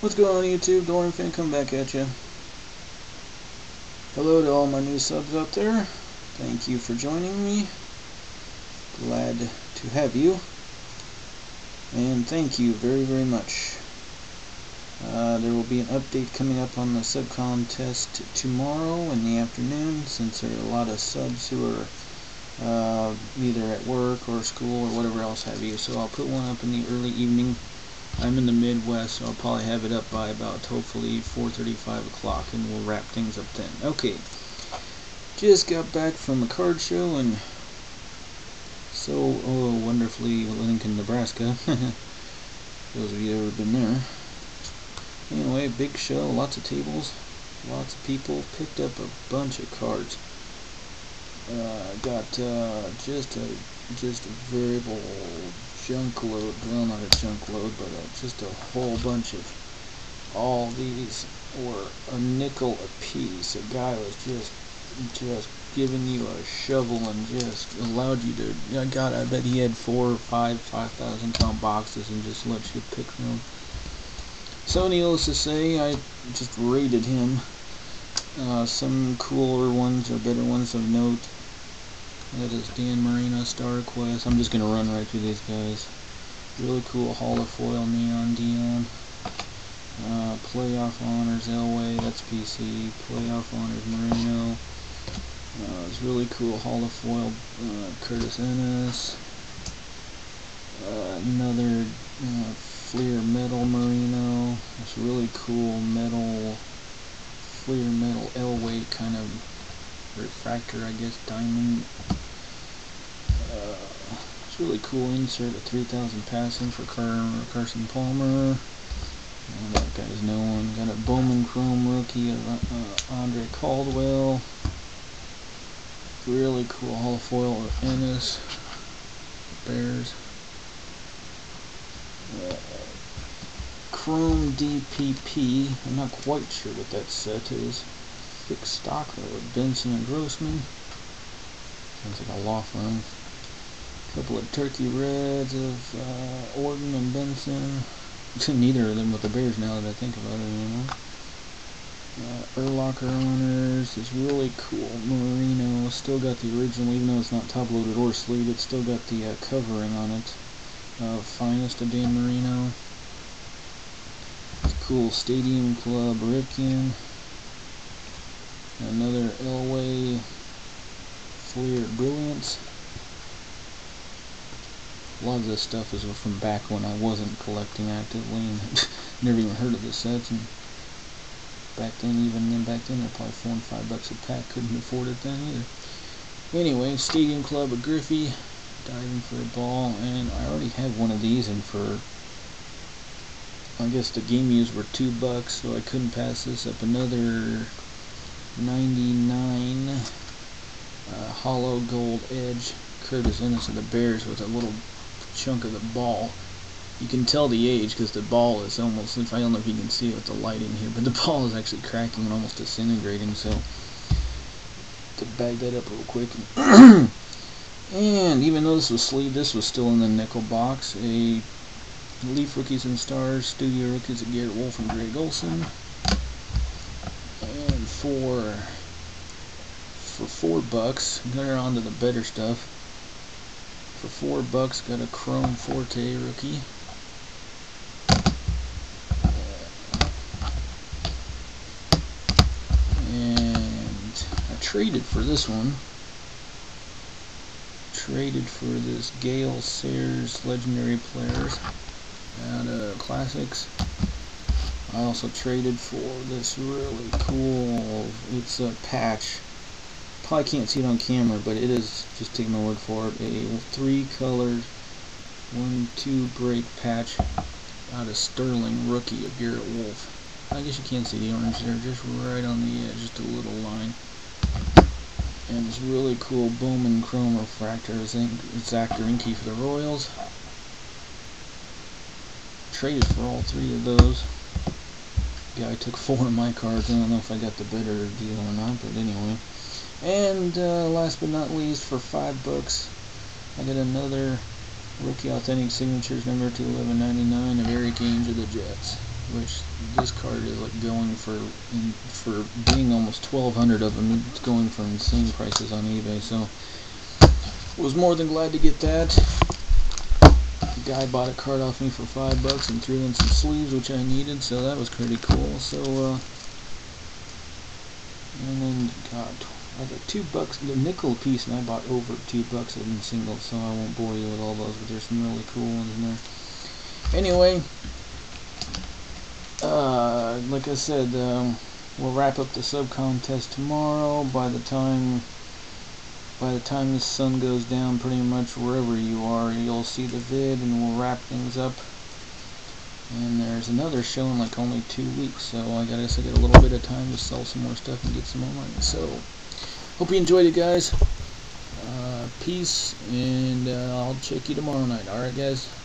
What's going on YouTube? DeLorean Fan come back at you. Hello to all my new subs out there. Thank you for joining me. Glad to have you. And thank you very, very much. Uh, there will be an update coming up on the sub contest tomorrow in the afternoon since there are a lot of subs who are uh, either at work or school or whatever else have you. So I'll put one up in the early evening. I'm in the Midwest, so I'll probably have it up by about hopefully 4:35 o'clock, and we'll wrap things up then. Okay, just got back from a card show and so oh wonderfully Lincoln, Nebraska. Those of you ever been there. Anyway, big show, lots of tables, lots of people. Picked up a bunch of cards. Uh, got uh, just a just a variable junk load. Well, not a junk load, but uh, just a whole bunch of all these were a nickel a piece. A guy was just just giving you a shovel and just allowed you to. God, I bet he had four or five five thousand pound boxes and just let you pick them. So needless to say, I just rated him. Uh, some cooler ones or better ones of note. That is Dan Marino Star Quest. I'm just going to run right through these guys. Really cool Holofoil Neon Deion. Uh, Playoff Honors Elway, that's PC. Playoff Honors Marino. Uh, it's really cool Holofoil uh, Curtis Enis. Uh, another uh, Fleer Metal Marino. It's really cool metal, Fleer Metal Elway kind of refractor, I guess, diamond. Uh, really cool insert, a 3000 passing for Car Carson Palmer. Oh, that guy's no one. Got a Bowman Chrome rookie of uh, Andre Caldwell. Really cool holofoil of Enis. Bears. Uh, Chrome DPP. I'm not quite sure what that set is fixed stock of Benson and Grossman. Sounds like a law firm. Couple of turkey reds of uh, Orton and Benson. Neither of them with the Bears now that I think about it anymore. Uh, Urlacher owners this really cool. Marino still got the original, even though it's not top loaded or sleeve. It's still got the uh, covering on it. Uh, finest of Dan Marino. Cool Stadium Club Ripken. Another Elway Fleer Brilliance. A lot of this stuff is from back when I wasn't collecting actively and never even heard of the sets. And back then, even then, back then, they're probably four and five bucks a pack. Couldn't afford it then either. Anyway, Stadium Club of Griffey, diving for a ball, and I already have one of these, and for I guess the game use were two bucks, so I couldn't pass this up. Another 99 uh, hollow gold edge Curtis of the Bears with a little chunk of the ball. You can tell the age because the ball is almost, if I don't know if you can see it with the light in here, but the ball is actually cracking and almost disintegrating, so to bag that up real quick. and even though this was sleeved, this was still in the nickel box. A Leaf Rookies and Stars, Studio Rookies of Garrett Wolfe and Greg Olsen And for for four bucks. Got on to the better stuff. For four bucks, got a Chrome Forte rookie. And I traded for this one. Traded for this Gale Sayers Legendary Players out of Classics. I also traded for this really cool, it's a patch. Probably can't see it on camera, but it is, just take my word for it, a three colored, one, two break patch out of Sterling rookie of Garrett Wolfe. I guess you can't see the orange there, just right on the edge, just a little line. And this really cool Bowman Chrome Refractor is Zack Greinke for the Royals. Traded for all three of those yeah, I took four of my cards. I don't know if I got the better deal or not, but anyway. And uh, last but not least, for five bucks, I got another Rookie Authentic Signatures number 21199 of Erik Ainge of the Jets. which this card is like going for in, for being almost 1200 of them it's going for insane prices on eBay so was more than glad to get that the guy bought a card off me for five bucks and threw in some sleeves which I needed so that was pretty cool so uh, and then God I got two bucks the nickel piece and I bought over two bucks in singles so I won't bore you with all those but there's some really cool ones in there anyway uh, like I said, um, we'll wrap up the sub contest tomorrow. By the time by the time the sun goes down, pretty much wherever you are, you'll see the vid, and we'll wrap things up. And there's another show in like only two weeks, so I guess I get a little bit of time to sell some more stuff and get some more money. So, hope you enjoyed it, guys. Uh, peace, and uh, I'll check you tomorrow night. All right, guys.